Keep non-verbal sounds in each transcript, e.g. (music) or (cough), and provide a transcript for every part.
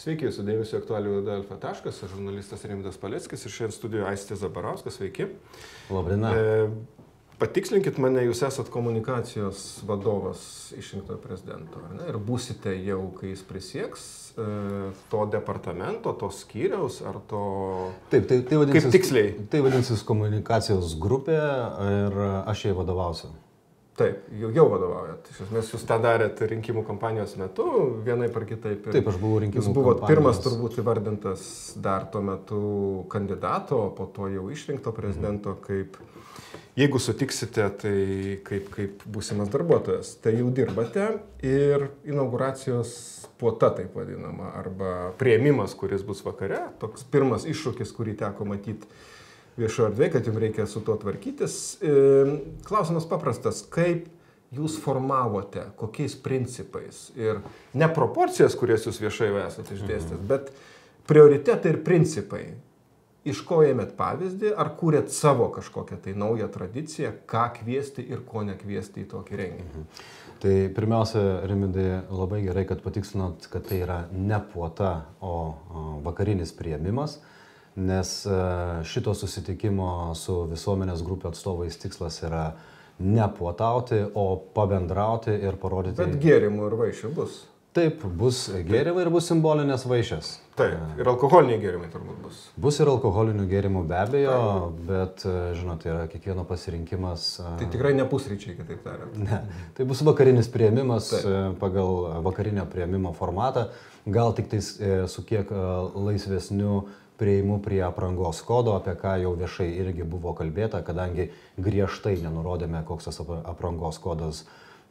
Sveiki, jūsų dėmesio aktualių laida Alfa taškas, aš žurnalistas Rimdas Paleckis ir šiandien studijoje Aistė Zabarauskas, sveiki. Labdiena. E, patikslinkit mane, jūs esat komunikacijos vadovas išrinktojo prezidento, ne? Ir būsite jau, kai jis prisieks, e, to departamento, to skyriaus ar to... Taip, tai, tai vadinsis, kaip tiksliai. Tai vadinsis komunikacijos grupė ir aš jai vadovausiu. Taip, jau, jau vadovaujat. Iš esmės jūs tą darėt rinkimų kampanijos metu, vienai par kitaip. Ir Taip, aš buvau rinkimų. Jūs buvot kampanijos. pirmas turbūt įvardintas dar tuo metu kandidato, po to jau išrinkto prezidento, mhm. kaip, jeigu sutiksite, tai kaip, kaip būsimas darbuotojas. Tai jau dirbate ir inauguracijos puota taip vadinama, arba prieimimas, kuris bus vakare, toks pirmas iššūkis, kurį teko matyti viešo erdvė, kad jums reikia su tuo tvarkytis. Klausimas paprastas, kaip jūs formavote, kokiais principais ir ne proporcijas, kurias jūs viešai esate išdėstęs, mhm. bet prioritetai ir principai. Iš ko ėmėt pavyzdį, ar kūrėt savo kažkokią tai naują tradiciją, ką kviesti ir ko nekviesti į tokį renginį? Mhm. Tai pirmiausia, Rimidai, labai gerai, kad patikslinot, kad tai yra ne puota, o vakarinis prieimimas. Uh, nes e, šito susitikimo su visuomenės grupių atstovais tikslas yra ne puotauti, o pabendrauti ir parodyti. Bet gėrimų ir vaišių bus. Taip, bus gėrimai ir bus simbolinės vaišės. Taip, e, ir alkoholiniai gėrimai turbūt bus. Bus ir alkoholinių gėrimų be abejo, Taip. bet, e, žinot, yra kiekvieno pasirinkimas. Tai tikrai ne pusryčiai, kitaip tariant. Ne, tai bus vakarinis prieimimas Taip. pagal vakarinio prieimimo formatą, gal tik tais su kiek laisvesniu prieimu prie aprangos kodo, apie ką jau viešai irgi buvo kalbėta, kadangi griežtai nenurodėme, koks tas aprangos kodas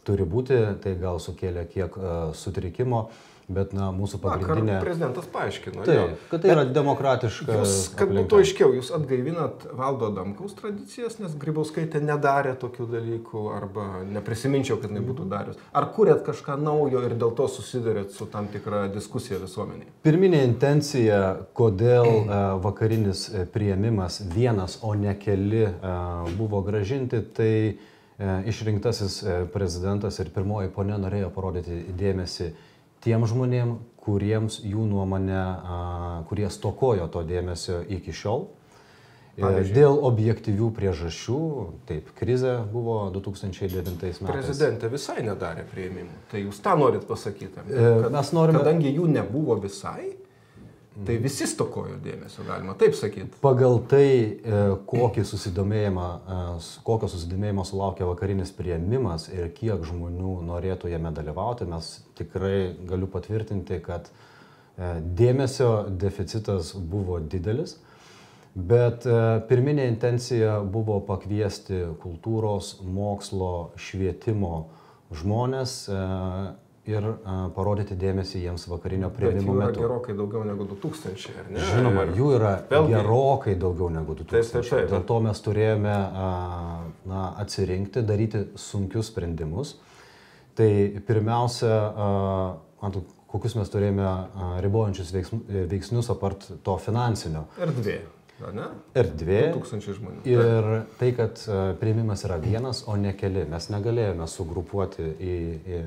turi būti, tai gal sukėlė kiek uh, sutrikimo. Bet, na, mūsų pagrindinė... Vakar prezidentas paaiškino. Tai, kad tai yra demokratiška. Jūs, kad aplinka. būtų aiškiau, jūs atgaivinat valdo Damkaus tradicijas, nes Grybauskaitė nedarė tokių dalykų, arba neprisiminčiau, kad jinai būtų darius. Ar kuriat kažką naujo ir dėl to susidurėt su tam tikra diskusija visuomeniai? Pirminė intencija, kodėl uh, vakarinis e, prieimimas vienas, o ne keli uh, buvo gražinti, tai išrinktasis prezidentas ir pirmoji ponė norėjo parodyti dėmesį tiem žmonėm, kuriems jų nuomonė, kurie stokojo to dėmesio iki šiol. E, Pavyzdžiui. Dėl objektyvių priežasčių, taip, krizė buvo 2009 metais. Prezidentė visai nedarė prieimimų. Tai jūs tą norit pasakyti? E, kad, mes norime. Kadangi jų nebuvo visai, Tai visi stokojo dėmesio, galima taip sakyti. Pagal tai, e, kokį susidomėjimą, e, kokio susidomėjimo sulaukė vakarinis prieimimas ir kiek žmonių norėtų jame dalyvauti, mes tikrai galiu patvirtinti, kad e, dėmesio deficitas buvo didelis. Bet pirminė intencija buvo pakviesti kultūros, mokslo, švietimo žmonės ir a, parodyti dėmesį jiems vakarinio prieimimo metu. Tai gerokai daugiau negu 2000, ar ne? Žinoma, jų yra Vėlgi... gerokai daugiau negu 2000. Taip, taip, taip. Dėl to mes turėjome a, na, atsirinkti, daryti sunkius sprendimus. Tai pirmiausia, a, kokius mes turėjome a, ribojančius veiksnius apart to finansinio. Erdvė. Ne? Erdvė. Tūkstančiai žmonių. Ir tai, kad prieimimas yra vienas, o ne keli. Mes negalėjome sugrupuoti į, į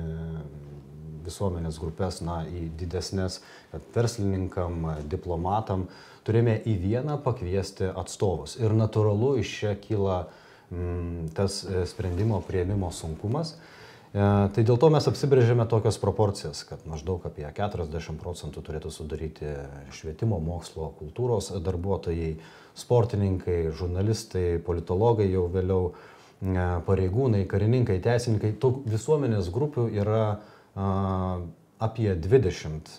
visuomenės grupės na, į didesnės, kad verslininkam, diplomatam turėjome į vieną pakviesti atstovus. Ir natūralu iš čia kyla mm, tas e, sprendimo prieimimo sunkumas. E, tai dėl to mes apsibrėžėme tokias proporcijas, kad maždaug apie 40 procentų turėtų sudaryti švietimo, mokslo, kultūros darbuotojai, sportininkai, žurnalistai, politologai jau vėliau, e, pareigūnai, karininkai, teisininkai. Tų visuomenės grupių yra apie 20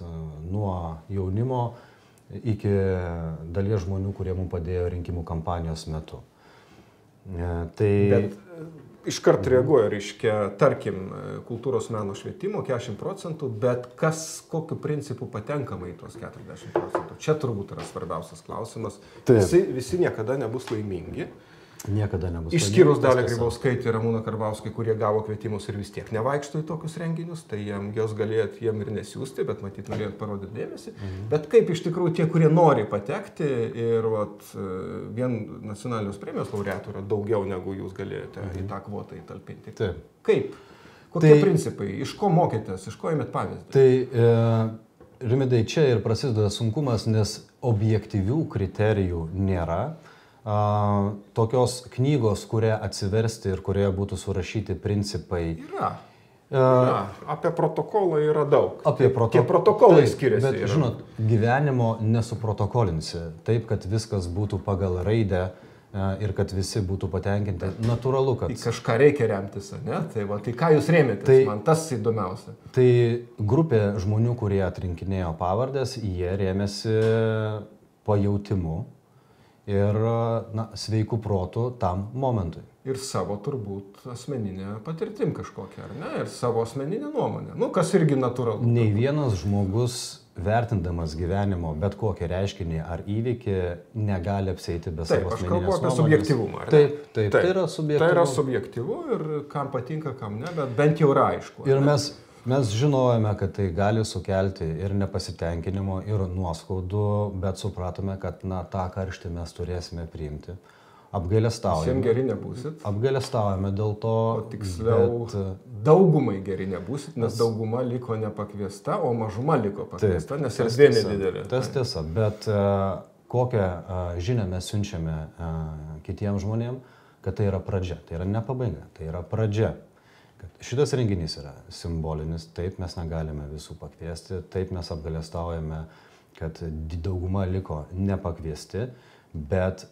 nuo jaunimo iki dalies žmonių, kurie mums padėjo rinkimų kampanijos metu. E, tai... Bet e, iškart reaguoja, reiškia, tarkim, kultūros meno švietimo 40 procentų, bet kas, kokiu principu patenkama į tuos 40 procentų. Čia turbūt yra svarbiausias klausimas. Taip. Visi, visi niekada nebus laimingi. Niekada nebus. Išskyrus dalį Grybauskaitį ir Ramūną Karbauskai, kurie gavo kvietimus ir vis tiek nevaikšto į tokius renginius, tai jiem, jos galėjot jiem ir nesiųsti, bet matyt, norėjot parodyti dėmesį. Mhm. Bet kaip iš tikrųjų tie, kurie nori patekti ir vat, vien nacionalinės premijos laureatų yra daugiau negu jūs galėjote mhm. į tą kvotą įtalpinti. Taip. Kaip? Kokie tai, principai? Iš ko mokėtės? Iš ko ėmėt pavyzdį? Tai e, Rimidai, čia ir prasideda sunkumas, nes objektyvių kriterijų nėra. A, tokios knygos, kurią atsiversti ir kurioje būtų surašyti principai. Yra. Ja, apie protokolą yra daug. Apie protokolą. Tie protokolai skiriasi. Bet, yra. žinot, gyvenimo nesuprotokolinsi. Taip, kad viskas būtų pagal raidę ir kad visi būtų patenkinti. Natūralu, kad. Į kažką reikia remtis, ne? Tai, va, tai ką jūs rėmėtės? Tai- Man tas įdomiausia. Tai grupė žmonių, kurie atrinkinėjo pavardės, jie rėmėsi pajautimu ir na, sveikų protų tam momentui. Ir savo turbūt asmeninę patirtim kažkokią, ar ne? Ir savo asmeninę nuomonę. Nu, kas irgi natūralu. Nei vienas žmogus, vertindamas gyvenimo bet kokį reiškinį ar įvykį, negali apsėti be Taip, savo aš asmeninės kalbu apie nuomonės. subjektivumą. ne? Taip, taip, tai yra subjektyvu. Tai yra subjektyvu ir kam patinka, kam ne, bet bent jau yra aišku. Ir ne? mes, mes žinojame, kad tai gali sukelti ir nepasitenkinimo, ir nuoskaudų, bet supratome, kad na, tą karštį mes turėsime priimti. Apgailestaujame. geri nebūsit. Apgailestaujame dėl to. O tiksliau, bet, e, daugumai geri nebūsit, nes dauguma liko nepakviesta, o mažuma liko pakviesta, nes tas erdvė tiesa, nedidelė. Tas tiesa, bet uh, kokią uh, žinią mes siunčiame uh, kitiems žmonėms, kad tai yra pradžia, tai yra ne pabaiga, tai yra pradžia. Kad šitas renginys yra simbolinis, taip mes negalime visų pakviesti, taip mes apgalėstaujame, kad dauguma liko nepakviesti, bet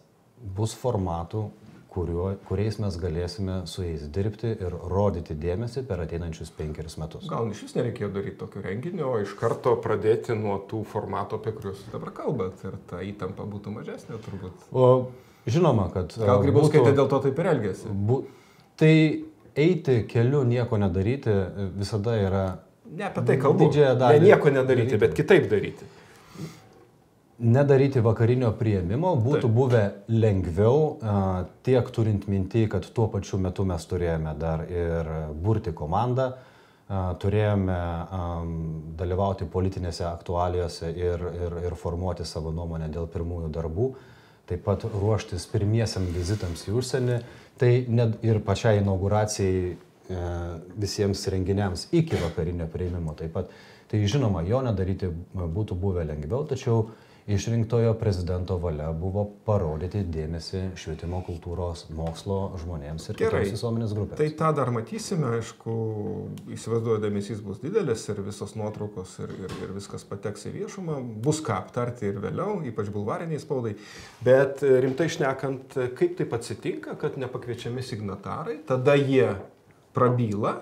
bus formatų, kuriuo, kuriais mes galėsime su jais dirbti ir rodyti dėmesį per ateinančius penkerius metus. Gal iš vis nereikėjo daryti tokio renginio, o iš karto pradėti nuo tų formatų, apie kuriuos dabar kalbat. Ir ta įtampa būtų mažesnė turbūt. O žinoma, kad... Gal a, Grybauskaitė būtų- dėl to taip ir elgėsi. Bu, tai eiti keliu nieko nedaryti visada yra Ne apie tai kalbu. Didžiąją Ne dalį nieko nedaryti, daryti. bet kitaip daryti. nedaryti vakarinio prieimimo, būtų Taip. buvę lengviau tiek turint minti, kad tuo pačiu metu mes turėjome dar ir burti komandą, turėjome dalyvauti politinėse aktualijose ir, ir, ir formuoti savo nuomonę dėl pirmųjų darbų, taip pat ruoštis pirmiesiam vizitams į užsienį, tai net ir pačiai inauguracijai e, visiems renginiams iki vakarinio prieimimo taip pat. Tai žinoma, jo nedaryti būtų buvę lengviau, tačiau išrinktojo prezidento valia buvo parodyti dėmesį švietimo, kultūros, mokslo žmonėms ir Gerai. kitoms visuomenės grupėms. Tai tą dar matysime, aišku, įsivaizduoju, dėmesys bus didelis ir visos nuotraukos ir, ir, ir viskas pateks į viešumą, bus ką aptarti ir vėliau, ypač bulvariniai spaudai. Bet e, rimtai šnekant, kaip taip atsitinka, kad nepakviečiami signatarai, tada jie prabyla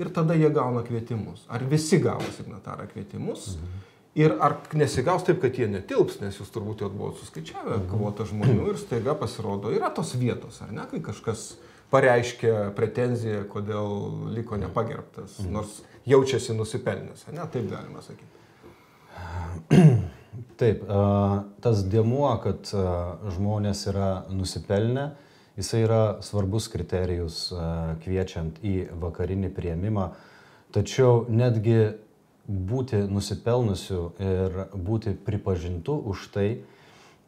ir tada jie gauna kvietimus. Ar visi gauna signatarai kvietimus? Mhm. Ir ar nesigaus taip, kad jie netilps, nes jūs turbūt jau buvote suskaičiavę kvotą žmonių ir staiga pasirodo, yra tos vietos, ar ne, kai kažkas pareiškia pretenziją, kodėl liko nepagerbtas, nors jaučiasi nusipelnęs, ar ne, taip galima sakyti. (clears throat) Taip, tas dėmuo, kad žmonės yra nusipelnę, jisai yra svarbus kriterijus kviečiant į vakarinį prieimimą. Tačiau netgi būti nusipelnusiu ir būti pripažintu už tai,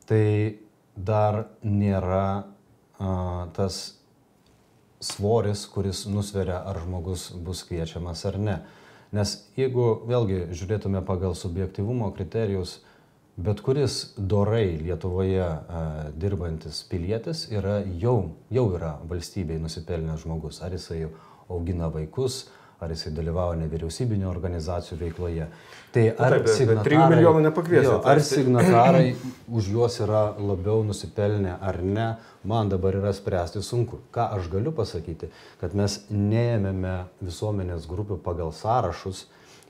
tai dar nėra a, tas svoris, kuris nusveria, ar žmogus bus kviečiamas ar ne. Nes jeigu vėlgi žiūrėtume pagal subjektivumo kriterijus, bet kuris dorai Lietuvoje a, dirbantis pilietis yra jau, jau yra valstybei nusipelnęs žmogus. Ar jisai augina vaikus, ar jisai dalyvauja nevyriausybinio organizacijų veikloje. Tai ar Taip, signatarai- nepakviesit, Jo, Ar tarsi. signatarai (clears throat) už juos yra labiau nusipelnę ar ne, man dabar yra spręsti sunku. Ką aš galiu pasakyti, kad mes neėmėme visuomenės grupių pagal sąrašus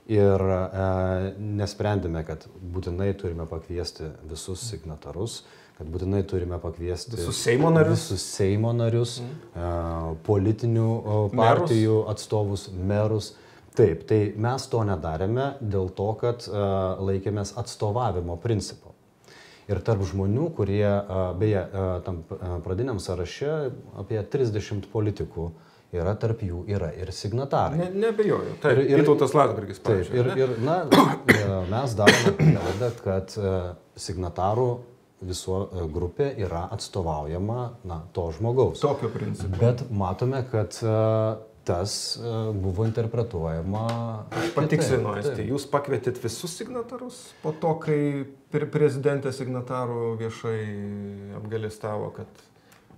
ir e, nesprendėme, kad būtinai turime pakviesti visus signatarus, kad būtinai turime pakviesti Visus Seimo narius? visus Seimo narius, e, politinių o, Merus? partijų atstovus, merus. Taip, tai mes to nedarėme dėl to, kad laikėmės atstovavimo principo. Ir tarp žmonių, kurie, beje, tam pradiniam sąraše apie 30 politikų yra, tarp jų yra ir signatarai. Ne, nebejoju. Taip, Ir- ir, ir- ir Vytautas Taip, pavyzdžiui. ir, ar ne? ir na, mes darome prielaidą, kad signatarų viso e, grupė yra atstovaujama na, to žmogaus. Tokio principo. Bet matome, kad e, tas e, buvo interpretuojama. Aš patikslinu, Esti, jūs pakvietėt visus signatarus po to, kai prezidentė signatarų viešai apgalėstavo, kad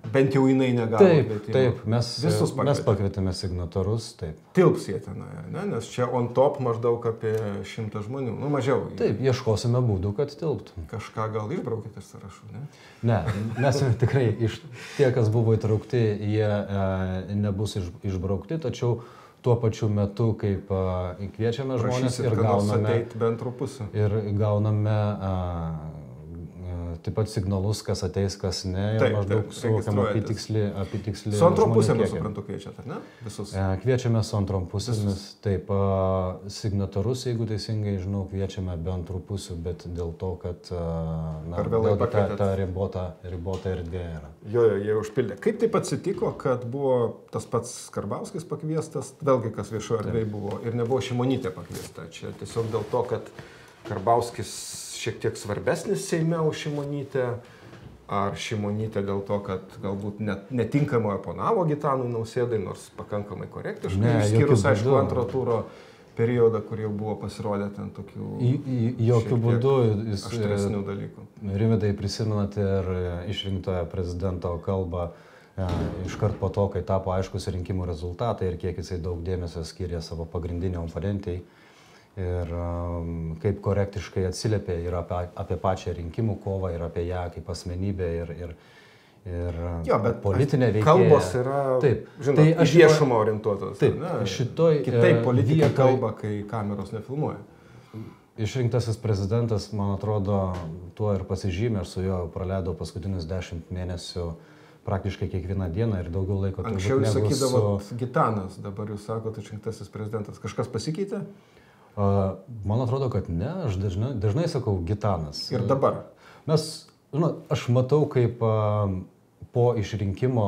Bent jau jinai negavo. Taip, kvietimo. taip, mes visus pakvietėme. Mes pakvietėme signatarus, taip. Tilps jie tenai, ne? nes čia on top maždaug apie šimtą žmonių, nu mažiau. Taip, ieškosime būdų, kad tilptų. Kažką gal išbraukite iš sąrašų, ne? Ne, mes (laughs) tikrai iš tie, kas buvo įtraukti, jie e, nebus iš, išbraukti, tačiau tuo pačiu metu, kaip e, kviečiame žmonės Prašysit, ir gauname... Bent. Ir gauname... E, taip pat signalus, kas ateis, kas ne. Taip, maždaug suvokiam apitiksli. apitiksli su antrom pusėmis, suprantu, kviečiate, ne? Visus. E, kviečiame su antrom pusėmis. Taip, signatarus, jeigu teisingai žinau, kviečiame be antrų pusių, bet dėl to, kad na, ta, ta ribota, ribota erdvė yra. Jo, jo, jie užpildė. Kaip taip atsitiko, kad buvo tas pats Karbauskis pakviestas, vėlgi kas viešoje erdvėje buvo, ir nebuvo Šimonytė pakviesta. Čia tiesiog dėl to, kad Karbauskis šiek tiek svarbesnis Seime už Šimonytę, ar Šimonytė dėl to, kad galbūt net, netinkamai oponavo Gitanui Nausėdai, nors pakankamai korektiškai, ne, išskyrus, aišku, antro turo periodą, kur jau buvo pasirodę ten tokių... Jokių būdų jis... Aštresnių dalykų. Rimidai prisimenate ir išrinktojo prezidento kalbą e, iškart po to, kai tapo aiškus rinkimų rezultatai ir kiek jisai daug dėmesio skyrė savo pagrindiniam oponentijai ir um, kaip korektiškai atsiliepia ir apie, apie pačią rinkimų kovą, ir apie ją kaip asmenybę, ir, ir, ir jo, bet politinė veikla. Kalbos yra, taip, žinot, tai aš viešumą orientuotas. Taip, ne, šitoj. Kitaip politikai vietoj, kalba, kai kameros nefilmuoja. Išrinktasis prezidentas, man atrodo, tuo ir pasižymė, aš su juo praleidau paskutinius dešimt mėnesių praktiškai kiekvieną dieną ir daugiau laiko. Anksčiau jūs sakydavo su... Gitanas, dabar jūs sakote išrinktasis prezidentas. Kažkas pasikeitė? Man atrodo, kad ne, aš dažnai, dažnai sakau gitanas. Ir dabar. Mes, žinot, aš matau, kaip po išrinkimo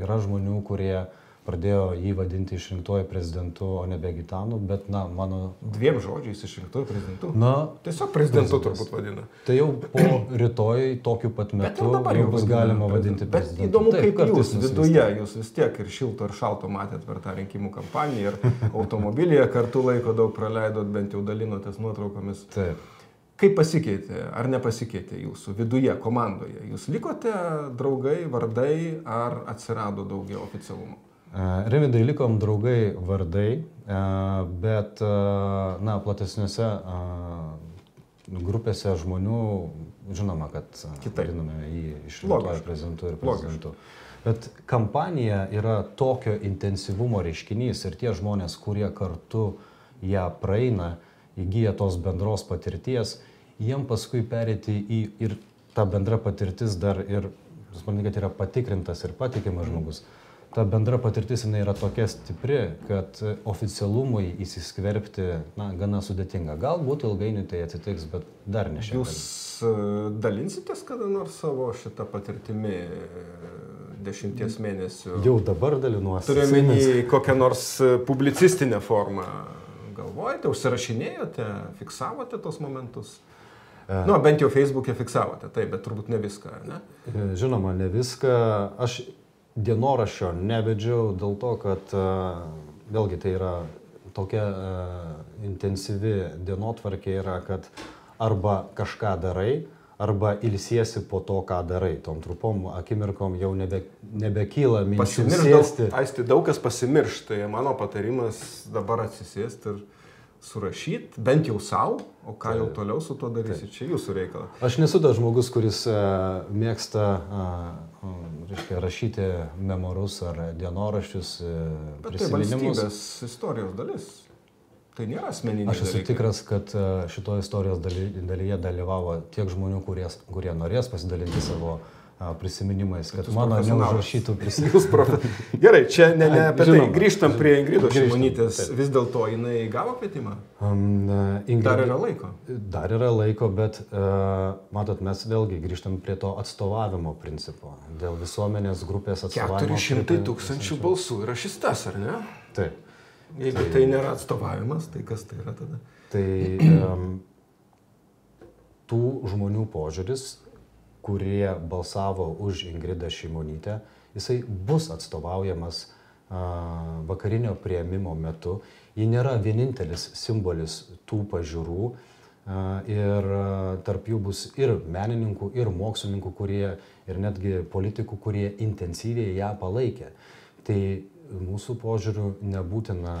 yra žmonių, kurie pradėjo jį vadinti išrinktuoju prezidentu, o nebe Gitanu, bet, na, mano... Dviem žodžiais išrinktuoju prezidentu? Na, tiesiog prezidentu turbūt vadina. Tai jau po (coughs) rytoj tokiu pat metu jau, jau bus galima vadinti prezidentu. Bet įdomu, Taip, kaip jūs viduje, jūs vis tiek ir šilto, ir šalto matėt per tą rinkimų kampaniją, ir (laughs) automobilyje kartu laiko daug praleidot, bent jau dalinotės nuotraukomis. Taip. Kaip pasikeitė ar nepasikeitė jūsų viduje, komandoje? Jūs likote draugai, vardai ar atsirado daugiau oficialumo? Remidai likom draugai vardai, bet, na, platesniuose grupėse žmonių, žinoma, kad vadiname jį išrinktuoju prezidentu ir prezidentu. Bet kampanija yra tokio intensyvumo reiškinys ir tie žmonės, kurie kartu ją praeina, įgyja tos bendros patirties, jiem paskui perėti į ir ta bendra patirtis dar ir, jūs manai, kad yra patikrintas ir patikimas žmogus. Mm ta bendra patirtis jinai yra tokia stipri, kad oficialumui įsiskverbti, na, gana sudėtinga. Galbūt ilgainiui tai atsitiks, bet dar ne šiandien. Jūs e, dalinsitės kada nors savo šitą patirtimį e, dešimties mėnesių? Jau dabar dalinuosi. Turiu omeny kokią nors e, publicistinę formą. Galvojate, užsirašinėjote, fiksavote tos momentus? Nu, bent jau Facebook'e fiksavote, taip, bet turbūt ne viską, ne? Žinoma, ne viską. Aš dienoraščio nevedžiau dėl to, kad vėlgi tai yra tokia intensyvi dienotvarkė yra, kad arba kažką darai, arba ilsiesi po to, ką darai. Tom trupom akimirkom jau nebe, nebekyla minčių. Daug, aisti, daug kas pasimiršta. Tai mano patarimas dabar atsisėsti ir surašyti, bent jau savo, o ką tai, jau toliau su tuo darysi, tai. čia jūsų reikalas. Aš nesu tas žmogus, kuris uh, mėgsta reiškia, rašyti memorus ar dienoraščius. Uh, Bet tai valstybės istorijos dalis. Tai nėra asmeninė. Aš esu dalykai. tikras, kad šitoje istorijos dalyje dalyvavo tiek žmonių, kurie, kurie norės pasidalinti savo uh, prisiminimais, kad Jūs mano neužrašytų (laughs) prisiminimų. Gerai, čia ne, ne apie tai. Grįžtam prie Ingridos Šimonytės. Vis dėlto jinai gavo kvietimą? Um, Ingrid... Dar yra laiko. Dar yra laiko, bet uh, matot, mes vėlgi grįžtam prie to atstovavimo principo. Dėl visuomenės grupės atstovavimo. 400 tūkstančių balsų yra šis tas, ar ne? Taip. Jeigu tai, tai nėra atstovavimas, tai kas tai yra tada? Tai um, (clears throat) tų žmonių požiūris kurie balsavo už Ingridą Šimonytę, jisai bus atstovaujamas vakarinio prieimimo metu, ji nėra vienintelis simbolis tų pažiūrų ir tarp jų bus ir menininkų, ir mokslininkų, kurie, ir netgi politikų, kurie intensyviai ją palaikė. Tai mūsų požiūriu nebūtina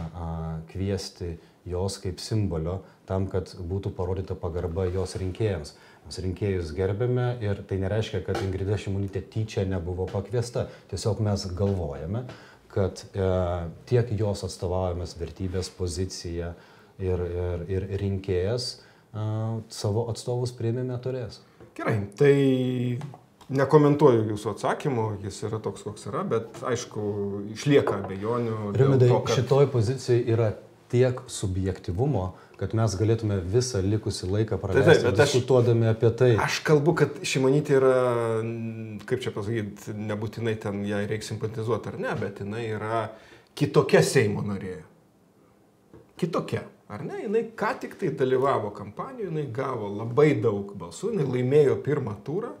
kviesti jos kaip simbolio tam, kad būtų parodyta pagarba jos rinkėjams. Mes rinkėjus gerbėme ir tai nereiškia, kad Ingrida Šimonytė tyčia nebuvo pakviesta. Tiesiog mes galvojame, kad e, tiek jos atstovaujamas vertybės pozicija ir, ir, ir rinkėjas e, savo atstovus prieimime turės. Gerai, tai nekomentuoju jūsų atsakymo, jis yra toks, koks yra, bet aišku, išlieka abejonių. Rimidai, kad... šitoj pozicijai yra tiek subjektivumo, kad mes galėtume visą likusį laiką praleisti taip, taip, diskutuodami aš, apie tai. Aš kalbu, kad šimonytė yra, kaip čia pasakyti, nebūtinai ten jai reikia simpatizuoti ar ne, bet jinai yra kitokia Seimo narė. Kitokia. Ar ne? Jinai ką tik tai dalyvavo kampanijoje, jinai gavo labai daug balsų, jinai laimėjo pirmą turą.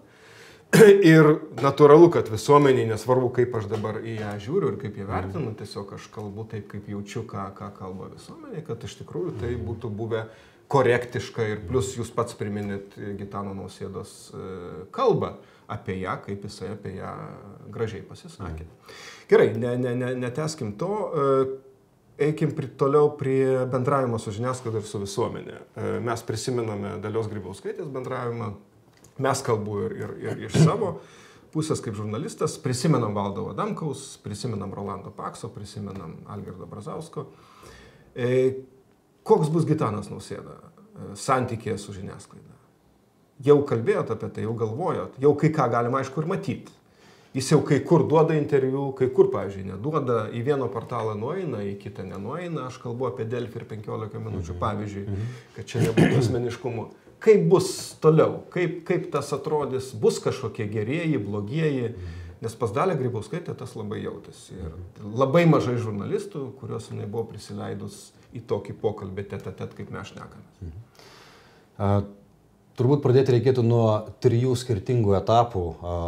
(clears throat) Ir natūralu, kad visuomeniai, nesvarbu, kaip aš dabar į ją žiūriu ir kaip ją vertinu, tiesiog aš kalbu taip, kaip jaučiu, ką, ką kalba visuomenė, kad iš tikrųjų tai būtų buvę korektiška ir plus jūs pats priminėt Gitano Nausėdos e, kalbą apie ją, kaip jisai apie ją gražiai pasisakė. Gerai, ne, ne, ne, neteskim to. E, eikim pri, toliau prie bendravimo su žiniasklaida ir su visuomenė. E, mes prisimename Dalios Grybauskaitės bendravimą Mes kalbu ir, ir, ir iš savo pusės kaip žurnalistas, prisimenam Valdo Adamkaus, prisimenam Rolando Pakso, prisimenam Algirdo Brazausko. E, koks bus Gitanas Nausėda e, santykėje su žiniasklaida? Jau kalbėjot apie tai, jau galvojot, jau kai ką galima aišku ir matyti. Jis jau kai kur duoda interviu, kai kur, pavyzdžiui, neduoda, į vieną portalą nueina, į kitą nenueina, aš kalbu apie Delfį ir 15 minučių, mhm. pavyzdžiui, mhm. kad čia nebūtų asmeniškumo kaip bus toliau, kaip, kaip tas atrodys, bus kažkokie gerieji, blogieji, nes pas dalę Grybauskaitė tas labai jautėsi. Ir labai mažai žurnalistų, kuriuos jinai buvo prisileidus į tokį pokalbį tet-tet, kaip mes šnekame. A, turbūt pradėti reikėtų nuo trijų skirtingų etapų a,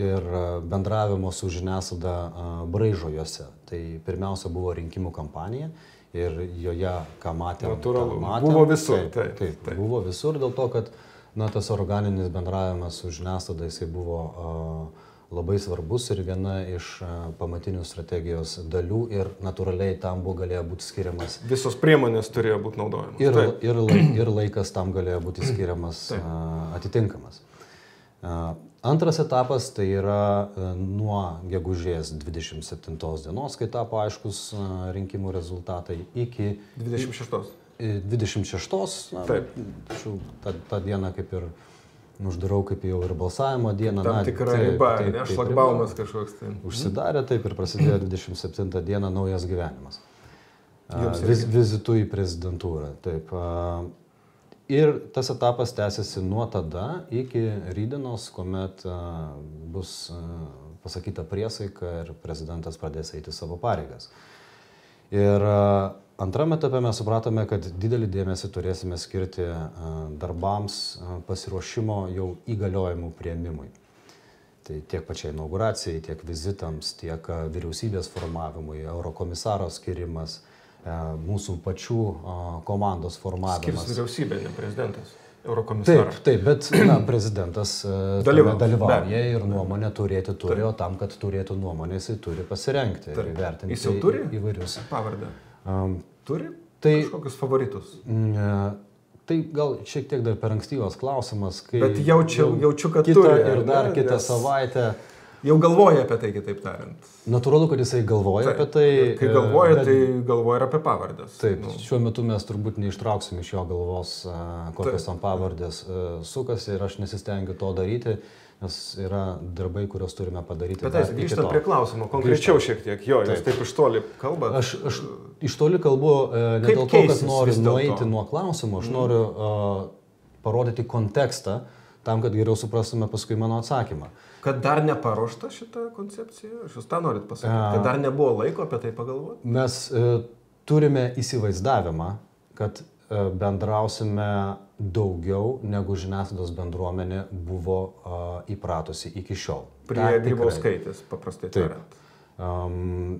ir bendravimo su žiniasklaida braižo juose. Tai pirmiausia buvo rinkimų kampanija ir joje, ką matėme. Matėm, buvo visur. Taip, taip, taip, taip. Buvo visur dėl to, kad na, tas organinis bendravimas su žiniasklaida jisai buvo uh, labai svarbus ir viena iš uh, pamatinių strategijos dalių ir natūraliai tam buvo galėjo būti skiriamas. Visos priemonės turėjo būti naudojamos. Ir, taip. ir, laik, ir laikas tam galėjo būti skiriamas uh, atitinkamas. Uh, Antras etapas tai yra e, nuo gegužės 27 dienos, kai tapo aiškus e, rinkimų rezultatai, iki 26. 26. Na, Taip. Šių, tą, tą dieną kaip ir uždarau kaip jau ir balsavimo dieną. Tam tikra taip, riba, taip, ne šlagbaumas kažkoks. Tai. Užsidarė taip ir prasidėjo 27 dieną naujas gyvenimas. Viz, vizitų į prezidentūrą. Taip. Ir tas etapas tęsiasi nuo tada iki rydienos, kuomet bus pasakyta priesaika ir prezidentas pradės eiti savo pareigas. Ir antrame etape mes supratome, kad didelį dėmesį turėsime skirti darbams pasiruošimo jau įgaliojimų prieimimui. Tai tiek pačiai inauguracijai, tiek vizitams, tiek vyriausybės formavimui, eurokomisaro skirimas, mūsų pačių komandos formavimas. Skirs vyriausybė, ne prezidentas. Eurokomisaras. Taip, taip, bet na, prezidentas e, Dalyvau, dalyvauja ir nuomonę turėti turi, o tam, kad turėtų nuomonę, jisai turi pasirengti taip. ir vertinti jis jau turi įvairius. Pavardę. Um, turi? Tai kažkokius favoritus? Ne, tai gal šiek tiek dar per ankstyvas klausimas, kai... Bet jaučiu, jaučiu kad kitą turi. Ir dar ne, kitą nes... savaitę Jau galvoja apie tai, kitaip tariant. Natūralu, kad jisai galvoja taip, apie tai. Kai galvoja, bet... tai galvoja ir apie pavardės. Taip, nu. šiuo metu mes turbūt neištrauksim iš jo galvos, kokios tam pavardės sukasi ir aš nesistengiu to daryti, nes yra darbai, kuriuos turime padaryti. Bet tai grįžtant prie klausimo, konkrečiau grįžtam. šiek tiek, jo, jūs taip, taip iš toli kalbate. Aš, aš iš toli kalbu ne Kaip dėl to, kad noriu nueiti nuo klausimo, aš mm. noriu uh, parodyti kontekstą tam, kad geriau suprastume paskui mano atsakymą. Kad dar neparuošta šita koncepcija? Jūs tą norit pasakyti, kad dar nebuvo laiko apie tai pagalvoti? Mes e, turime įsivaizdavimą, kad e, bendrausime daugiau negu žiniasklaidos bendruomenė buvo e, įpratusi iki šiol. Prie grybauskaitės, paprastai tariant. Um,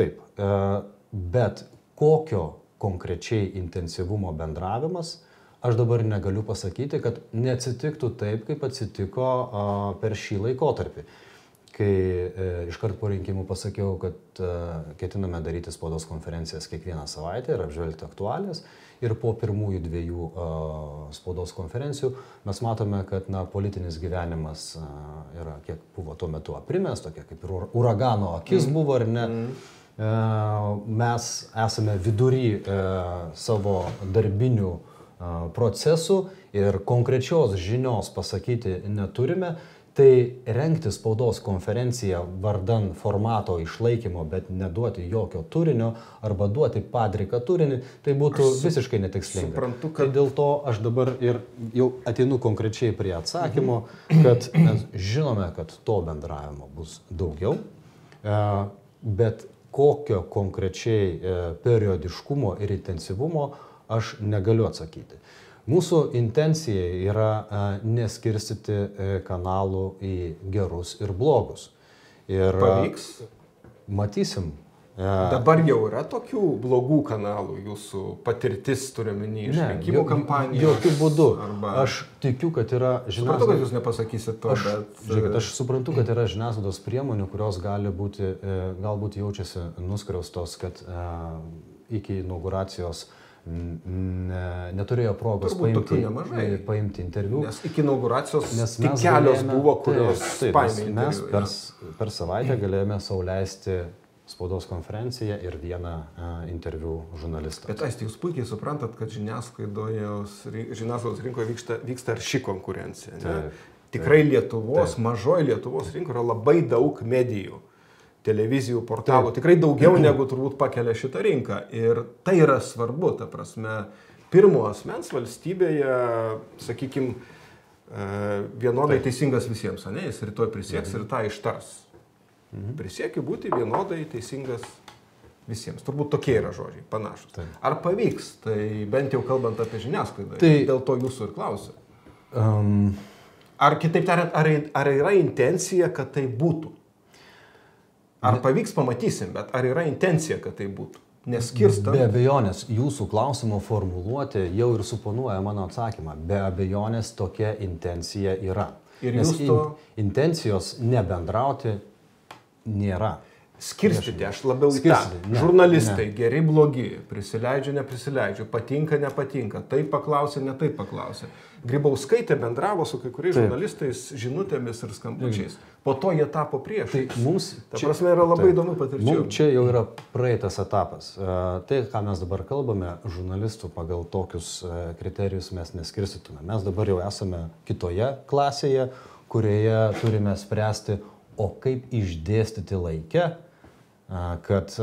Taip, e, bet kokio konkrečiai intensyvumo bendravimas, aš dabar negaliu pasakyti, kad neatsitiktų taip, kaip atsitiko per šį laikotarpį kai e, iškart po rinkimų pasakiau, kad e, ketiname daryti spaudos konferencijas kiekvieną savaitę ir apžvelgti aktualijas. Ir po pirmųjų dviejų e, spaudos konferencijų mes matome, kad na, politinis gyvenimas e, yra, kiek buvo tuo metu aprimęs, tokia kaip ir uragano akis mm. buvo, ar ne. Mm. E, mes esame vidury e, savo darbinių procesų ir konkrečios žinios pasakyti neturime Tai renkti spaudos konferenciją vardan formato išlaikymo, bet neduoti jokio turinio arba duoti padriką turinį, tai būtų su, visiškai netikslinga. Suprantu, kad... Tai dėl to aš dabar ir jau atinu konkrečiai prie atsakymo, mhm. kad mes žinome, kad to bendravimo bus daugiau, bet kokio konkrečiai e, periodiškumo ir intensyvumo aš negaliu atsakyti. Mūsų intencija yra neskirstyti e, kanalų į gerus ir blogus. Ir pavyks? Matysim. E, Dabar jau yra tokių blogų kanalų, jūsų patirtis turiuomenį iš rinkimų kampanijos. Jokių būdų. Arba... Aš tikiu, kad yra žiniasklaidos. Suprantu, kad jūs nepasakysit to, aš, bet... Žiūrėkit, aš suprantu, kad yra žiniasklaidos priemonių, kurios gali būti, e, galbūt jaučiasi nuskriaustos, kad iki inauguracijos uh, ne, neturėjo progos Turbūt paimti, paimti interviu. Nes iki inauguracijos nes tik kelios galėjome, buvo, kurios taip, taip, mes per, per savaitę galėjome sauliaisti spaudos konferenciją ir vieną uh, interviu žurnalistą. Bet aiškiai, jūs puikiai suprantat, kad žiniasklaidos rinkoje vyksta, vyksta ir ši konkurencija. Taip, Tikrai taip, Lietuvos, taip. mažoji Lietuvos rinkoje yra labai daug medijų televizijų, portalų, Taip. tikrai daugiau negu turbūt pakelia šitą rinką. Ir tai yra svarbu, ta prasme, pirmo asmens valstybėje, sakykime, vienodai Taip. teisingas visiems, ne, jis rytoj prisieks mhm. ir tą ištars. Mhm. Prisiekiu būti vienodai teisingas visiems. Turbūt tokie yra žodžiai, panašus. Taip. Ar pavyks, tai bent jau kalbant apie žiniasklaidą, tai dėl to jūsų ir klausiu. Um, ar kitaip tariant, ar, ar yra intencija, kad tai būtų? Ar pavyks, pamatysim, bet ar yra intencija, kad tai būtų? Neskirstant. Be abejonės, jūsų klausimo formuluoti jau ir suponuoja mano atsakymą. Be abejonės tokia intencija yra. Ir Nes jūs to... In, intencijos nebendrauti nėra skirstyti, aš labiau skirstyti. Ne, Žurnalistai, ne. geri, blogi, prisileidžiu, neprisileidžiu, patinka, nepatinka, taip paklausė, ne taip paklausė. Grybauskaitė bendravo su kai kuriais žurnalistais žinutėmis ir skambučiais. Po to jie tapo priešai. Tai mums... Ta prasme yra labai taip, įdomu patirtis. Mums čia jau yra praeitas etapas. Tai, ką mes dabar kalbame, žurnalistų pagal tokius kriterijus mes neskirstytume. Mes dabar jau esame kitoje klasėje, kurioje turime spręsti, o kaip išdėstyti laikę kad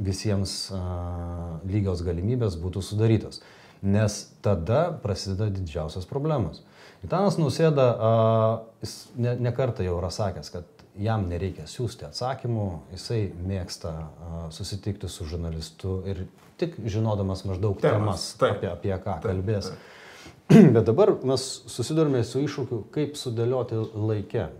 visiems lygios galimybės būtų sudarytos. Nes tada prasideda didžiausias problemas. Gitanas Nausėda, jis ne, ne kartą jau yra sakęs, kad jam nereikia siūsti atsakymų, jisai mėgsta susitikti su žurnalistu ir tik žinodamas maždaug temas, temas apie, apie ką taip, kalbės. Taip. (clears throat) Bet dabar mes susidurime su iššūkiu, kaip sudėlioti laikę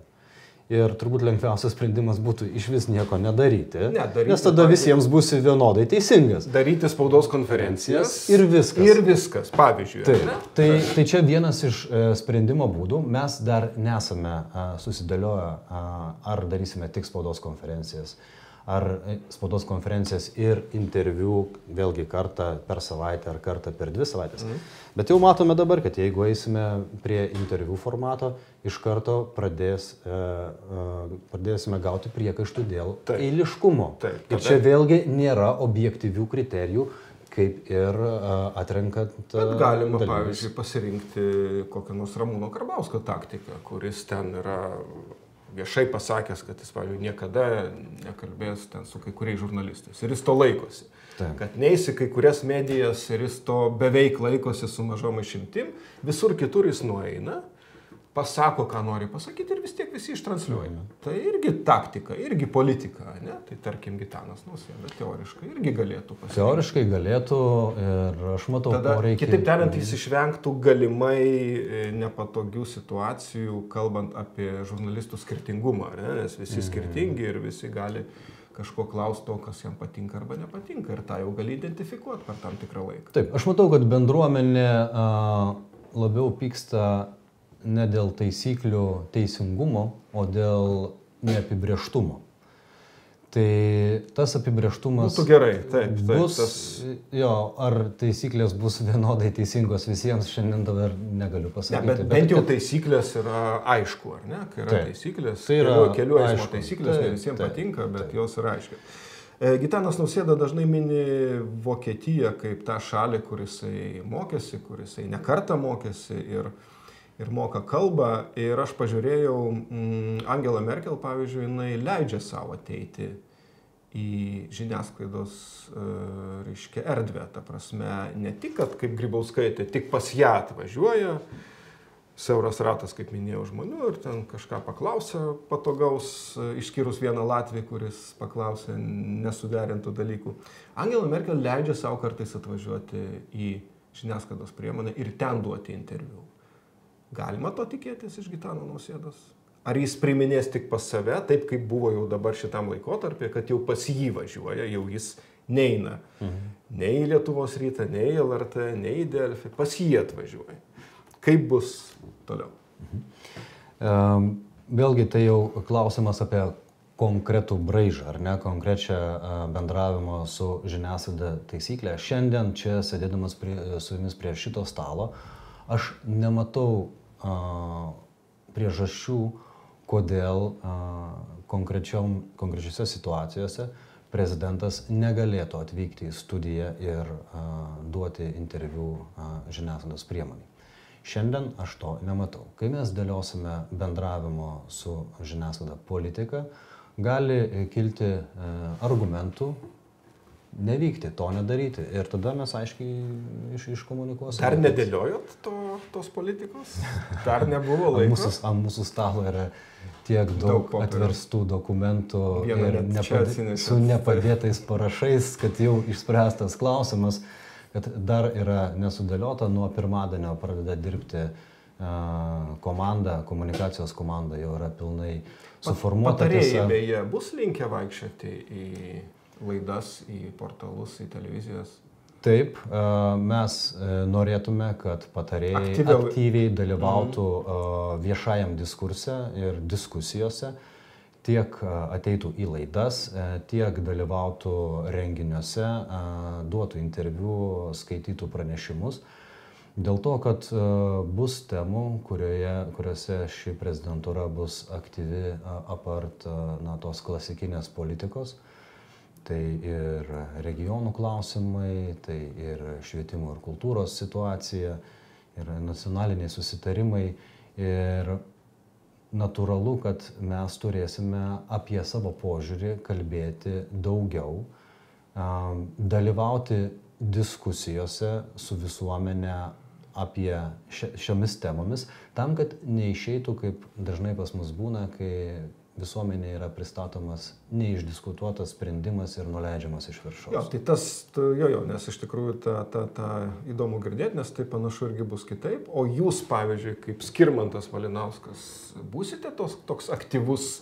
Ir turbūt lengviausias sprendimas būtų iš vis nieko nedaryti. Ne, daryti nes tada visiems bus vienodai teisingas. Daryti spaudos konferencijas. Ir viskas. Ir viskas, pavyzdžiui. Taip, tai, tai čia vienas iš e, sprendimo būdų. Mes dar nesame a, susidėlioję, a, ar darysime tik spaudos konferencijas ar spaudos konferencijas ir interviu vėlgi kartą per savaitę ar kartą per dvi savaitės. Mhm. Bet jau matome dabar, kad jeigu eisime prie interviu formato, iš karto pradės, e, e, pradėsime gauti priekaištų dėl Taip. eiliškumo. Taip. Ir čia vėlgi nėra objektyvių kriterijų kaip ir uh, atrenkant. Uh, Bet galima, dalyvis. pavyzdžiui, pasirinkti kokią nors Ramūno Karbausko taktiką, kuris ten yra viešai pasakęs, kad jis, pavyzdžiui, niekada nekalbės ten su kai kuriais žurnalistais. Ir jis to laikosi. Taip. Kad neįsi kai kurias medijas ir jis to beveik laikosi su mažom išimtim, visur kitur jis nueina pasako, ką nori pasakyti ir vis tiek visi ištransliuoja. Mhm. Tai irgi taktika, irgi politika, ne? Tai tarkim, Gitanas Nausėda teoriškai irgi galėtų pasakyti. Teoriškai galėtų ir aš matau Tada, poreikį. Kitaip tariant, jis išvengtų galimai e, nepatogių situacijų, kalbant apie žurnalistų skirtingumą, ne? nes visi mhm. skirtingi ir visi gali kažko klausti to, kas jam patinka arba nepatinka. Ir tą jau gali identifikuoti per tam tikrą laiką. Taip, aš matau, kad bendruomenė a, labiau pyksta ne dėl taisyklių teisingumo, o dėl neapibrieštumo. Tai tas apibrieštumas. Būtų gerai, taip, taip. Bus, tas... Jo, ar taisyklės bus vienodai teisingos visiems, šiandien dar negaliu pasakyti. Ne, bet, bet bent jau taisyklės yra aišku, ar ne? Kai yra taip. taisyklės, tai yra kelių, kelių eismo aišku. taisyklės, Taip, ne visiems taip, patinka, bet taip. jos yra aiškios. E, Gitanas Nausėda dažnai mini Vokietiją kaip tą šalį, kuris mokėsi, kuris nekartą mokėsi ir, ir moka kalbą. Ir aš pažiūrėjau, mm, Angela Merkel, pavyzdžiui, jinai leidžia savo ateiti į žiniasklaidos, e, reiškia, erdvę. Ta prasme, ne tik, kad kaip Grybauskaitė, tik pas ją atvažiuoja, siauras ratas, kaip minėjau, žmonių ir ten kažką paklausė patogaus, e, išskyrus vieną Latvį, kuris paklausė nesuderintų dalykų. Angela Merkel leidžia savo kartais atvažiuoti į žiniasklaidos priemonę ir ten duoti interviu. Galima to tikėtis iš Gitano nausėdos? Ar jis priminės tik pas save, taip kaip buvo jau dabar šitam laikotarpį, kad jau pas jį važiuoja, jau jis neina. Mhm. Nei į Lietuvos rytą, nei į LRT, nei į Delfį, pas jį atvažiuoja. Kaip bus toliau? Em, Vėlgi tai jau klausimas apie konkretų braižą, ar ne, konkrečią a, bendravimo su žiniasklaida taisyklę. Šiandien čia sėdėdamas prie, su jumis prie šito stalo, aš nematau priežasčių, kodėl a, konkrečiose situacijose prezidentas negalėtų atvykti į studiją ir a, duoti interviu a, žiniasklaidos priemoniai. Šiandien aš to nematau. Kai mes dėliosime bendravimo su žiniasklaida politiką, gali kilti e, argumentų nevykti, to nedaryti. Ir tada mes aiškiai iš, iškomunikuosime. Dar kad- nedėliojot to, tos politikos? Dar nebuvo (laughs) Ant laiko? mūsų, ant mūsų stalo yra tiek Daug daug, atverstų dokumentų Vieną ir atsinešėt. su nepadėtais parašais, kad jau išspręstas klausimas, kad dar yra nesudėliota, nuo pirmadienio pradeda dirbti a, komanda, komunikacijos komanda jau yra pilnai suformuota. Patarėjai tiesa. beje bus linkę vaikščioti į laidas, į portalus, į televizijas. Taip, a, mes e, norėtume, kad patarėjai Aktyviau- aktyviai dalyvautų a, viešajam diskurse ir diskusijose, tiek ateitų į laidas, e, tiek dalyvautų renginiuose, duotų interviu, skaitytų pranešimus. Dėl to, kad bus temų, kurioje, kuriuose ši prezidentūra bus aktyvi apart na, tos klasikinės politikos. Tai ir regionų klausimai, tai ir švietimo ir kultūros situacija, ir nacionaliniai susitarimai. Ir natūralu, kad mes turėsime apie savo požiūrį kalbėti daugiau, dalyvauti diskusijose su visuomenė apie šiomis temomis, tam, kad neišeitų, kaip dažnai pas mus būna, kai visuomenė yra pristatomas neišdiskutuotas sprendimas ir nuleidžiamas iš viršaus. Jo, tai tas, jo, jo, nes iš tikrųjų tą, tą, tą įdomu girdėti, nes tai panašu irgi bus kitaip. O jūs, pavyzdžiui, kaip Skirmantas Malinauskas, būsite tos, toks aktyvus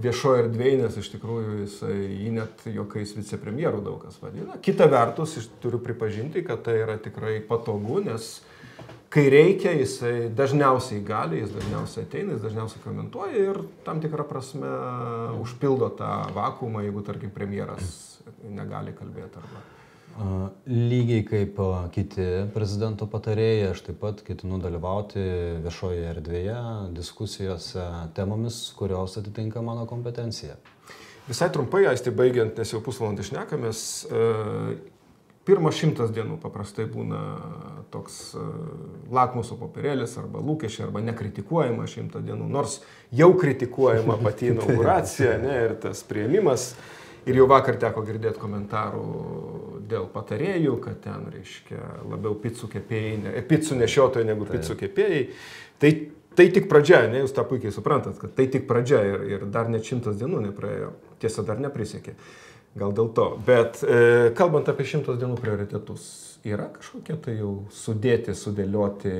viešoje erdvėje, nes iš tikrųjų jisai jį net jokiais vicepremjerų daug kas vadina. Kita vertus, turiu pripažinti, kad tai yra tikrai patogu, nes kai reikia, jisai dažniausiai gali, jis dažniausiai ateina, jis dažniausiai komentuoja ir tam tikrą prasme užpildo tą vakumą, jeigu, tarkim, premjeras negali kalbėti arba. Lygiai kaip kiti prezidento patarėjai, aš taip pat ketinu dalyvauti viešoje erdvėje, diskusijose temomis, kurios atitinka mano kompetenciją. Visai trumpai, aisti baigiant, nes jau pusvalandį šnekamės, e, pirmas šimtas dienų paprastai būna toks e, lakmuso popierėlis arba lūkesčiai arba nekritikuojama šimtą dienų, nors jau kritikuojama (laughs) pati inauguracija ne, ir tas prieimimas. Ir jau vakar teko girdėti komentarų dėl patarėjų, kad ten, reiškia, labiau picų kepėjai, ne, picų nešiotojai negu Taip. picų kepėjai. Tai, tai tik pradžia, ne, jūs tą puikiai suprantat, kad tai tik pradžia ir, ir dar net šimtas dienų nepraėjo. Tiesa, dar neprisiekė. Gal dėl to. Bet e, kalbant apie šimtos dienų prioritetus, yra kažkokie tai jau sudėti, sudėlioti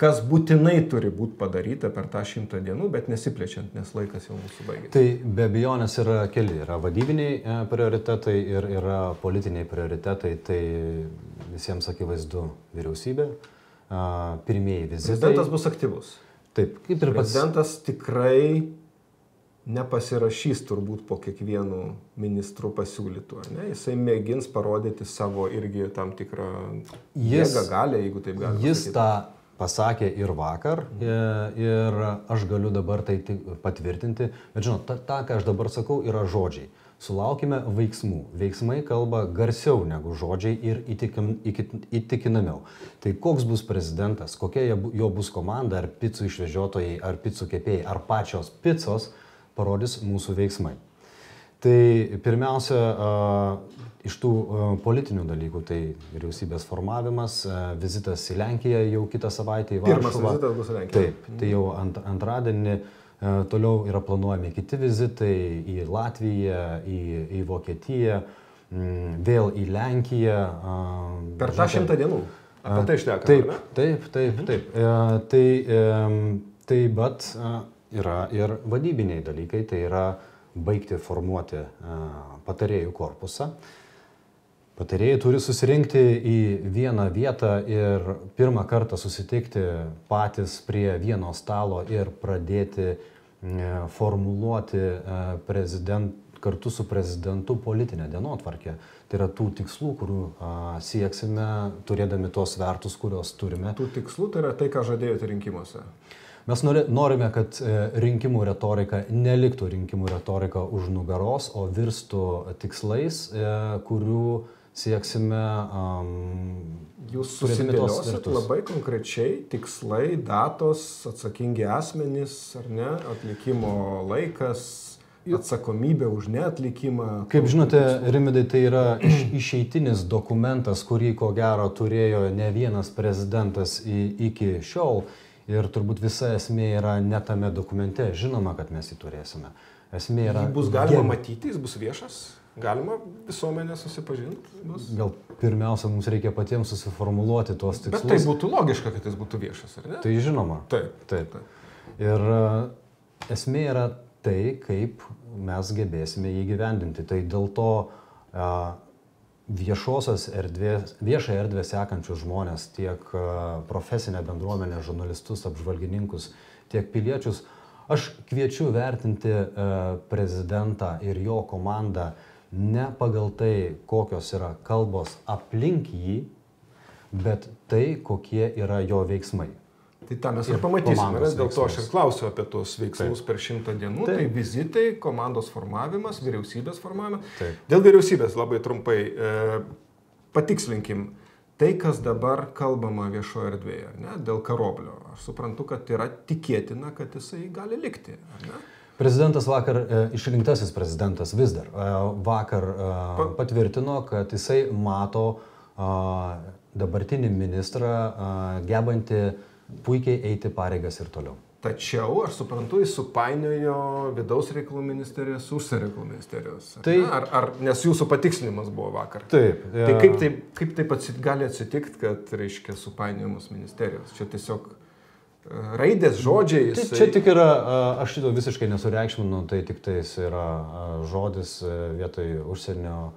kas būtinai turi būti padaryta per tą šimtą dienų, bet nesiplečiant, nes laikas jau mūsų baigėsi. Tai be abejonės yra keli. Yra vadybiniai e, prioritetai ir yra politiniai prioritetai. Tai visiems akivaizdu vyriausybė. Pirmieji vizitai. Prezidentas bus aktyvus. Taip, kaip ir pats. Prezidentas tikrai nepasirašys turbūt po kiekvienu ministru pasiūlytų, ar ne? Jisai mėgins parodyti savo irgi tam tikrą Jis- jėgą, galę, jeigu taip galima. Jis sakyti. tą pasakė ir vakar e, ir aš galiu dabar tai patvirtinti, bet žinot, ta, tą, ką aš dabar sakau, yra žodžiai. Sulaukime veiksmų. Veiksmai kalba garsiau negu žodžiai ir įtikim, įtikinamiau. Tai koks bus prezidentas, kokia jo bus komanda, ar picų išvežiotojai, ar picų kepėjai, ar pačios picos, parodys mūsų veiksmai. Tai pirmiausia, iš tų politinių dalykų, tai vyriausybės formavimas, vizitas į Lenkiją jau kitą savaitę į Pirmas Varšuvą. vizitas bus Lenkijoje. Taip, tai jau ant, antradienį toliau yra planuojami kiti vizitai į Latviją, į, į Vokietiją, vėl į Lenkiją. Per tą šimtą dienų. Apie tai išneka. Taip, taip, taip, taip. E, tai, e, tai bet yra ir vadybiniai dalykai, tai yra baigti formuoti e, patarėjų korpusą. Patarėjai turi susirinkti į vieną vietą ir pirmą kartą susitikti patys prie vieno stalo ir pradėti e, formuluoti e, prezident, kartu su prezidentu politinę dienotvarkę. Tai yra tų tikslų, kurių a, sieksime, turėdami tos vertus, kuriuos turime. Tų tikslų tai yra tai, ką žadėjote rinkimuose. Mes nori, norime, kad e, rinkimų retorika neliktų rinkimų retorika už nugaros, o virstų tikslais, e, kurių sieksime. Um, Jūs susidėliosit labai konkrečiai tikslai, datos, atsakingi asmenys, ar ne, atlikimo laikas, atsakomybė už neatlikimą. Kaip žinote, Rimidai, tai yra (clears throat) iš, išeitinis dokumentas, kurį ko gero turėjo ne vienas prezidentas į, iki šiol. Ir turbūt visa esmė yra ne tame dokumente. Žinoma, kad mes jį turėsime. Esmė yra. Jį bus galima geb- matyti, jis bus viešas, galima visuomenė susipažinti. Bus. Gal pirmiausia, mums reikia patiems susiformuluoti tuos Bet tikslus. tai būtų logiška, kad jis būtų viešas, ar ne? Tai žinoma. Taip. Taip. Ir e, esmė yra tai, kaip mes gebėsime jį gyvendinti. Tai dėl to a, viešosios erdvės, viešą erdvę sekančius žmonės, tiek a, profesinę bendruomenę, žurnalistus, apžvalgininkus, tiek piliečius, aš kviečiu vertinti a, prezidentą ir jo komandą ne pagal tai, kokios yra kalbos aplink jį, bet tai, kokie yra jo veiksmai. Tai tą mes Ir ir pamatysime, nes dėl to aš ir klausiu apie tuos veiksmus per šimtą dienų. Taip. Tai vizitai, komandos formavimas, vyriausybės formavimas. Taip. Dėl vyriausybės labai trumpai e, patikslinkim. Tai, kas dabar kalbama viešoje erdvėje, ne, dėl karoblio, aš suprantu, kad yra tikėtina, kad jisai gali likti. Prezidentas vakar, e, išrinktasis prezidentas vis dar, e, vakar e, Pa- patvirtino, kad jisai mato e, dabartinį ministrą e, gebantį puikiai eiti pareigas ir toliau. Tačiau, aš suprantu, jis supainiojo vidaus reikalų ministerijos užsienio reikalų ministerijos. ar Tai- ne? Ar, ar, nes jūsų patikslinimas buvo vakar. Taip. Tai kaip taip, kaip taip atsit, gali atsitikti, kad, reiškia, supainiojamos ministerijos? Čia tiesiog e, raidės, žodžiai. Tai jisai- čia tik yra, aš šito visiškai nesureikšminu, tai tik tais yra žodis e, vietoj užsienio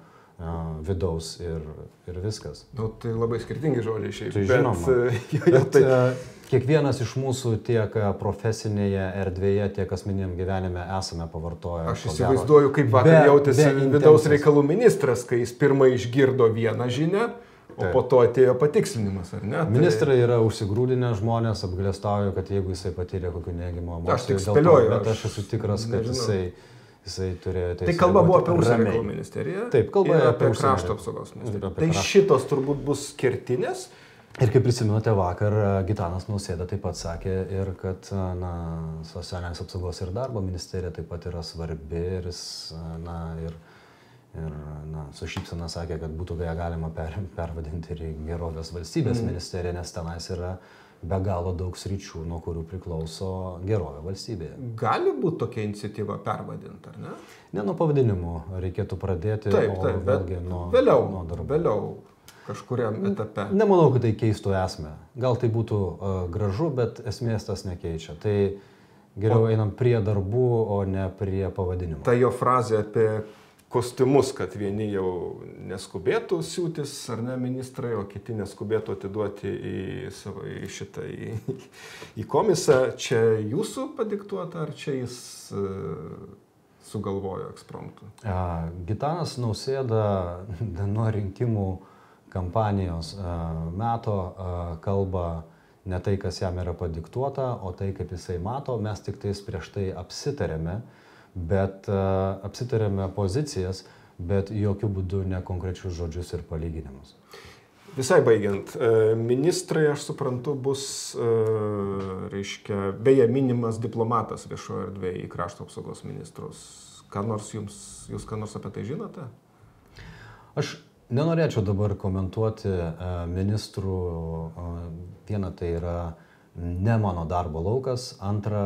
vidaus ir, ir viskas. Nu, tai labai skirtingi žodžiai šiaip. Tai bet, žinoma. e, (laughs) jo, jo, Bet tai, tai... kiekvienas iš mūsų tiek e, profesinėje erdvėje, tiek asmeniniam gyvenime esame pavartoję. aš įsivaizduoju, kaip vakar jautėsi vidaus reikalų ministras, kai jis pirmą išgirdo vieną žinią, o Taip. po to atėjo patikslinimas, ar ne? Tai- Ministrai yra užsigrūdinę žmonės, apgalėstauju, kad jeigu jisai patyrė kokių neigiamų emocijų, Aš tik dėl to, spėlioju, bet aš esu tikras, kad nežinau. jisai, jisai turėjo Tai teisę kalba buvo apie užsienio reikalų ministeriją. Taip, kalba apie apie krašto apsaugos ministeriją. Tai krašto- šitos turbūt bus kertinės. Ir kaip prisimenate, vakar e, Gitanas Nausėda taip pat sakė ir kad e, na, socialinės apsaugos ir darbo ministerija taip pat yra svarbi ir jis, e, na, ir, ir na, su šypsena sakė, kad būtų ją galima per, pervadinti ir gerovės valstybės mm. ministeriją, nes tenais yra be galo daug sričių, nuo kurių priklauso gerovė valstybėje. Gali būti tokia iniciatyva pervadinta, ar ne? Ne nuo pavadinimų reikėtų pradėti, Taip, taip, vėlgi nuo, vėliau, nuo darbų. vėliau. kažkuriam etape. Nemanau, kad tai keistų esmę. Gal tai būtų uh, gražu, bet esmės tas nekeičia. Tai geriau o, einam prie darbų, o ne prie pavadinimo. Ta jo frazė apie kostiumus, kad vieni jau neskubėtų siūtis ar ne ministrai, o kiti neskubėtų atiduoti į, savo, į šitą, į, į komisą. Čia jūsų padiktuota, ar čia jis uh, sugalvojo ekspromptų? Gitanas Nausėda (laughs) nuo rinkimų kampanijos meto kalba ne tai, kas jam yra padiktuota, o tai, kaip jisai mato. Mes tik tais prieš tai apsitarėme, bet apsitarėme pozicijas, bet jokių būdų ne konkrečius žodžius ir palyginimus. Visai baigiant, ministrai, aš suprantu, bus, reiškia, beje, minimas diplomatas viešoje erdvėje į krašto apsaugos ministrus. Ką nors jums, jūs ką nors apie tai žinote? Aš Nenorėčiau dabar komentuoti e, ministrų. Viena tai yra ne mano darbo laukas, antra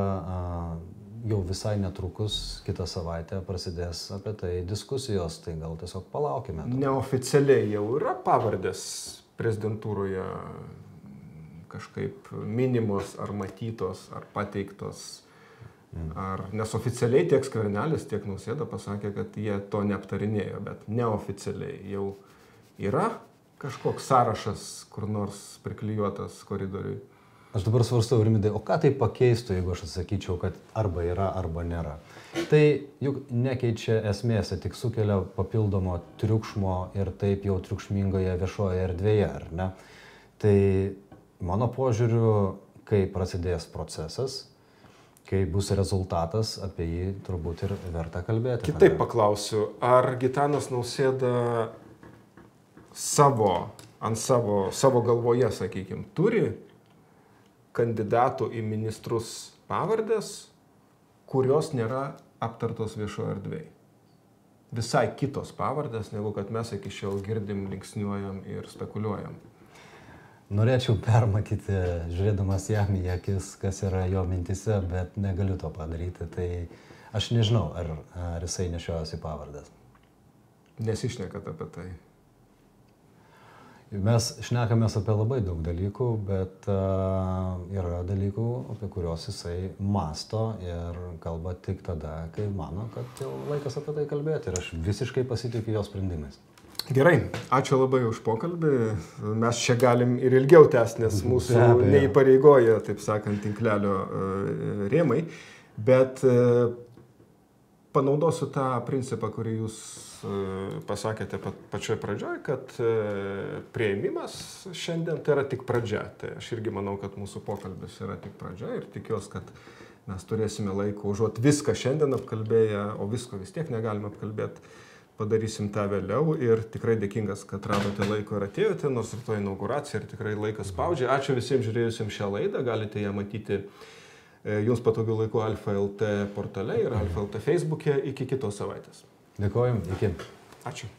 jau visai netrukus kitą savaitę prasidės apie tai diskusijos, tai gal tiesiog palaukime. Neoficialiai jau yra pavardės prezidentūroje kažkaip minimos ar matytos ar pateiktos. Mm. Ar, nes oficialiai tiek Skvernelis, tiek Nausėda pasakė, kad jie to neaptarinėjo, bet neoficialiai jau Yra kažkoks sąrašas kur nors priklijuotas koridoriui? Aš dabar svarstau, Rimidai, o ką tai pakeistų, jeigu aš atsakyčiau, kad arba yra, arba nėra. Tai juk nekeičia esmės, tai tik sukelia papildomo triukšmo ir taip jau triukšmingoje viešoje erdvėje, ar ne? Tai mano požiūriu, kai prasidės procesas, kai bus rezultatas, apie jį turbūt ir verta kalbėti. Kitaip paklausiu, ar Gitanas Nausėda savo, ant savo, savo galvoje, sakykime, turi kandidatų į ministrus pavardės, kurios nėra aptartos viešoje erdvėje. Visai kitos pavardės, negu kad mes iki šiol girdim, linksniuojam ir spekuliuojam. Norėčiau permatyti, žiūrėdamas jam į akis, kas yra jo mintise, bet negaliu to padaryti. Tai aš nežinau, ar, ar jisai nešiojasi pavardės. Nesišnekat apie tai. Mes šnekamės apie labai daug dalykų, bet uh, yra dalykų, apie kuriuos jisai masto ir kalba tik tada, kai mano, kad jau laikas apie tai kalbėti ir aš visiškai pasitikiu jo sprendimais. Gerai, ačiū labai už pokalbį. Mes čia galim ir ilgiau tęsti, nes mūsų neįpareigoja, taip sakant, tinklelio uh, rėmai, bet uh, panaudosiu tą principą, kurį jūs pasakėte pačioje pradžioje, kad e, prieimimas šiandien tai yra tik pradžia. Tai aš irgi manau, kad mūsų pokalbis yra tik pradžia ir tikiuosi, kad mes turėsime laiko užuot viską šiandien apkalbėję, o visko vis tiek negalime apkalbėti. Padarysim tą vėliau ir tikrai dėkingas, kad radote laiko ir atėjote, nors ir to inauguracija ir tikrai laikas spaudžia. Ačiū visiems žiūrėjusiems šią laidą, galite ją matyti e, jums patogiu laiku Alfa LT portale ir Alfa LT Facebook'e iki kitos savaitės. Dėkojom, iki. Ačiū.